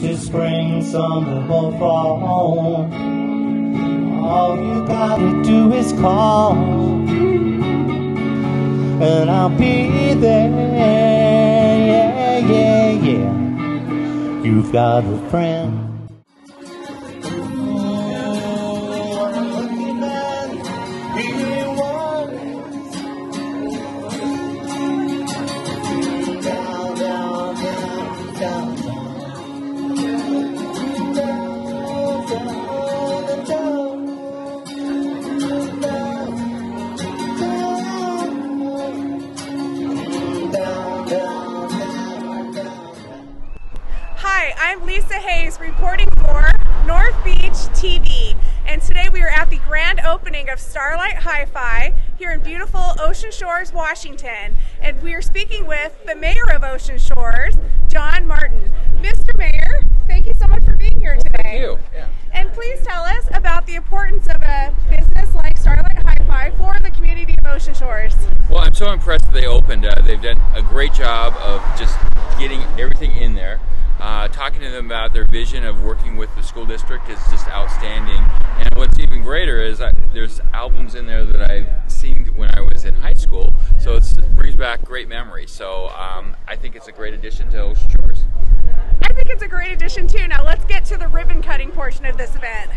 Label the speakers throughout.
Speaker 1: to spring, summer, or fall. All you gotta do is call, and I'll be there. Yeah, yeah, yeah. You've got a friend.
Speaker 2: Opening of Starlight Hi Fi here in beautiful Ocean Shores, Washington. And we are speaking with the mayor of Ocean Shores, Jon Martin. Mr. Mayor, thank you so much for being here today.
Speaker 3: Thank you. Yeah.
Speaker 2: And please tell us about the importance of a business like Starlight Hi Fi for the community of Ocean Shores.
Speaker 3: Well, I'm so impressed that they opened. Uh, they've done a great job of just getting everything in there. Uh, talking to them about their vision of working with the school district is just outstanding. And what's even greater is there's albums in there that I've seen when I was in high school, so it's, it brings back great memories. So um, I think it's a great addition to Ocean Shores.
Speaker 2: I think it's a great addition too. Now let's get to the ribbon cutting portion of this event.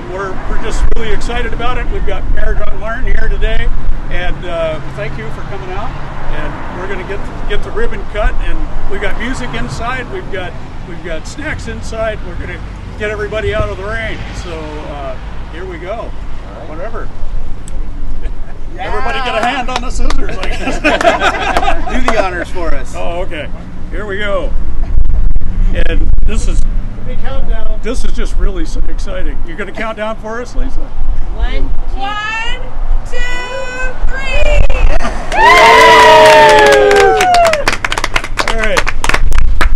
Speaker 4: And we're, we're just really excited about it. We've got Mayor Jon Martin here today, and uh, thank you for coming out. And we're going to get get the ribbon cut, and we've got music inside. We've got we've got snacks inside. We're going to get everybody out of the rain. So uh, here we go. Whatever. Everybody get a hand on the scissors, I guess.
Speaker 5: Do the honors for us.
Speaker 4: Oh, okay. Here we go. And this is this is just really so exciting. You're going to count down for us, Lisa?
Speaker 2: One, two, three.
Speaker 4: All right.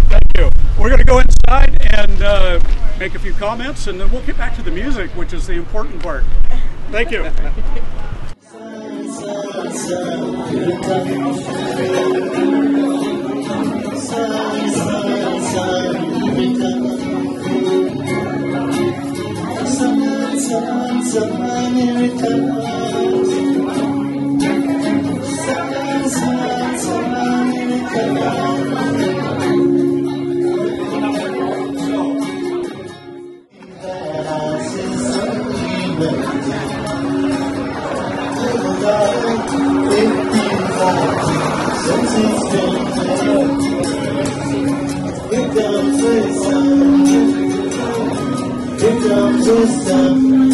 Speaker 4: Thank you. We're going to go inside and uh, make a few comments, and then we'll get back to the music, which is the important part. Thank you.
Speaker 1: is America. Pick.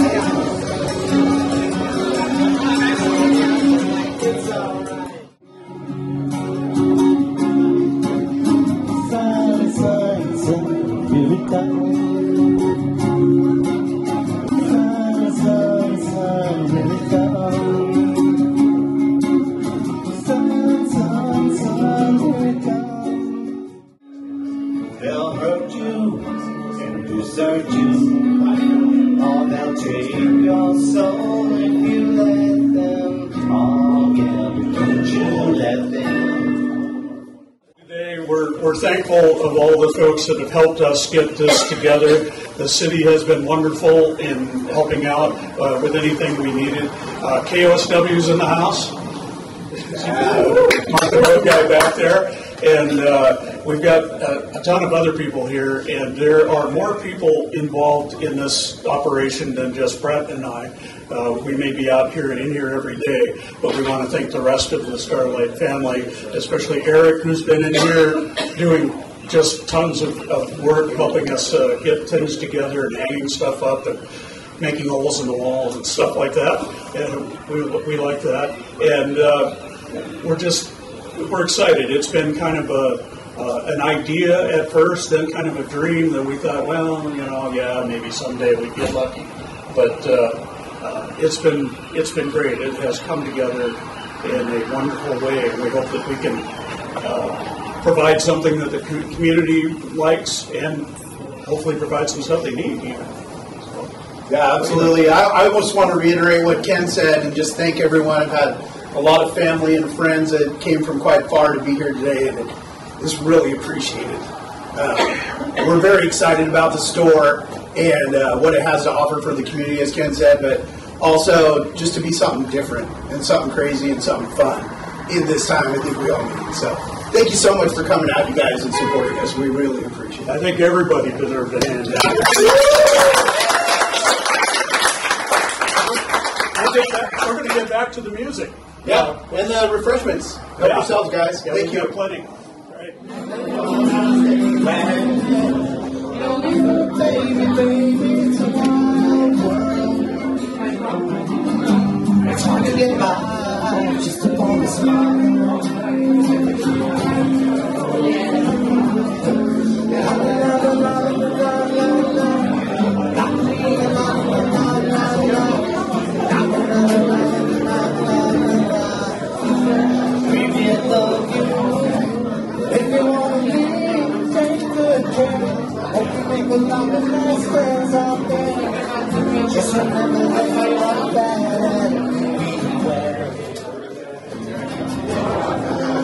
Speaker 4: Thankful of all the folks that have helped us get this together. The city has been wonderful in helping out uh, with anything we needed. Uh, KOSW's in the house. Mark the road guy back there. And uh, we've got a, a ton of other people here, and there are more people involved in this operation than just Brett and I. Uh, we may be out here and in here every day, but we want to thank the rest of the Starlight family, especially Eric, who's been in here doing just tons of, of work helping us uh, get things together and hanging stuff up and making holes in the walls and stuff like that. And we, we like that. And uh, we're just we're excited. It's been kind of a uh, an idea at first, then kind of a dream that we thought, well, you know, yeah, maybe someday we'd get lucky. But uh, uh, it's been it's been great. It has come together in a wonderful way, and we hope that we can uh, provide something that the community likes, and hopefully provide some stuff they need. So,
Speaker 5: Yeah, absolutely. I, I just want to reiterate what Ken said and just thank everyone. I've had a lot of family and friends that came from quite far to be here today, and is really appreciated. Uh, we're very excited about the store and uh, what it has to offer for the community, as Ken said, but also just to be something different and something crazy and something fun in this time I think we all need. So thank you so much for coming out, you guys, and supporting us. We really appreciate it.
Speaker 4: I think everybody deserves a hand. We'll get back- We're going to get back to the music.
Speaker 5: Yeah, and the refreshments. Help
Speaker 4: Yeah.
Speaker 5: yourselves, guys.
Speaker 4: Yeah,
Speaker 5: Thank you.
Speaker 4: plenty. Right.
Speaker 1: Just remember that I love that.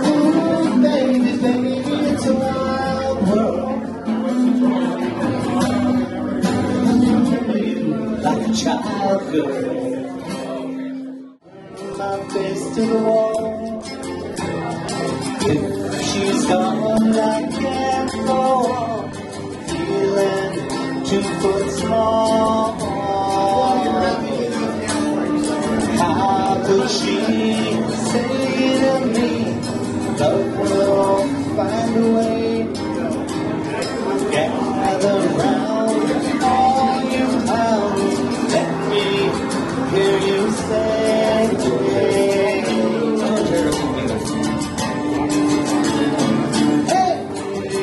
Speaker 1: Ooh, baby, baby, it's a wild world. Like a child. My face to the wall. If she's gone, she say to me, love will find a way? All you. Let me hear you say, Hey,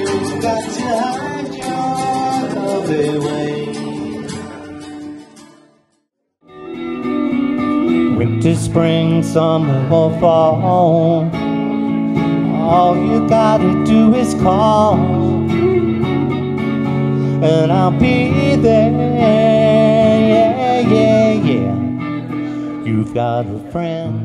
Speaker 1: you've got to spring, summer, or fall. All you gotta do is call, and I'll be there. Yeah, yeah, yeah. You've got a friend.